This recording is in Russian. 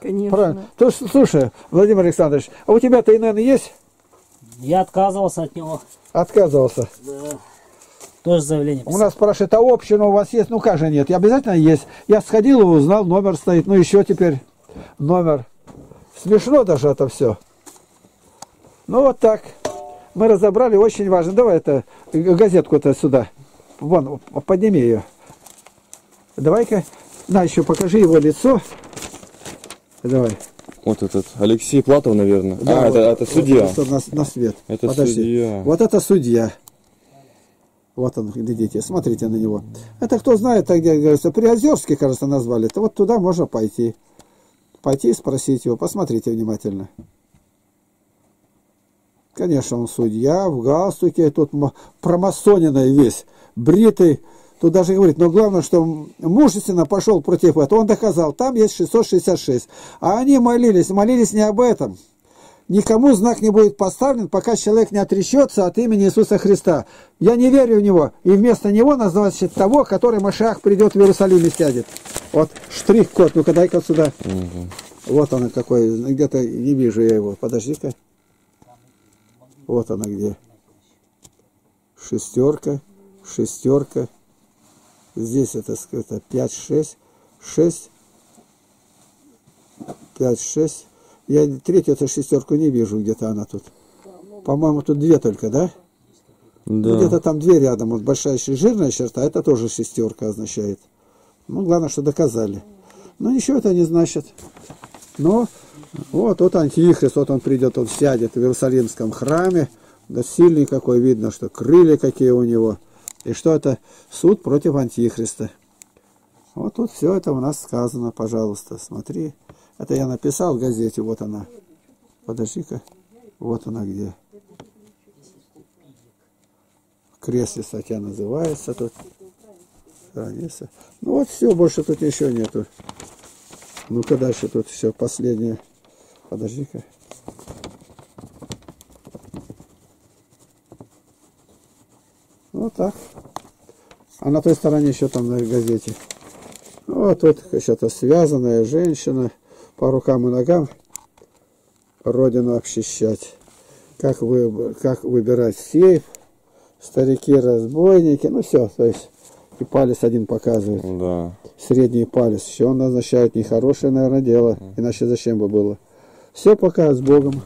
Конечно. Правильно. То, слушай, Владимир Александрович, а у тебя ТНН есть? Я отказывался от него. Отказывался. Да. Тоже заявление У писал. нас спрашивают, а община у вас есть? Ну как же нет? И обязательно есть. Я сходил и узнал, номер стоит. Ну еще теперь номер. Смешно даже это все. Ну вот так. Мы разобрали, очень важно. Давай это, газетку-то сюда. Вон, подними ее. Давай-ка, на, еще покажи его лицо. Давай. Вот этот Алексей Платов, наверное. Да, а, вот, это, это судья. вот, на, на свет. Это Подожди. судья. Вот это судья. Вот он, глядите, смотрите на него. Это кто знает, так где, говорится, Приозерске, кажется, назвали. То вот туда можно пойти. Пойти и спросить его. Посмотрите внимательно. Конечно, он судья, в галстуке, тут промасоненный весь, бритый. Тут даже говорит, но главное, что мужественно пошел против этого. Он доказал, там есть 666. А они молились, молились не об этом. Никому знак не будет поставлен, пока человек не отречется от имени Иисуса Христа. Я не верю в него. И вместо него называть того, который Машах придет в Иерусалим и сядет. Вот штрих-код, ну-ка дай-ка сюда. Вот она какой, где-то не вижу я его. Подожди-ка. Вот она где. Шестерка, шестерка. Здесь это скрыто 5, 6, 6, 5, 6. Я третью эту шестерку не вижу, где-то она тут. По-моему, тут две только, да? Ну, Да. Где-то там две рядом. Вот большая жирная черта, а это тоже шестерка означает. Ну, главное, что доказали. Но ничего это не значит. Но вот, вот антихрист, вот он придет, он сядет в Иерусалимском храме. Да сильный какой, видно, что крылья какие у него. И что это? Суд против антихриста. Вот тут все это у нас сказано, пожалуйста, смотри. Это я написал в газете, вот она. Подожди-ка, вот она где. Кресле статья называется тут. Страница. Ну вот все, больше тут еще нету. Ну-ка дальше тут все последнее. Подожди-ка. Вот так. А на той стороне еще там на газете. Вот тут что-то связанная женщина по рукам и ногам родину обчищать. Как, вы, как выбирать сейф, старики-разбойники, ну все, то есть и палец один показывает, Да. средний палец. Еще он означает нехорошее, наверное, дело, иначе зачем бы было. Все пока, с Богом.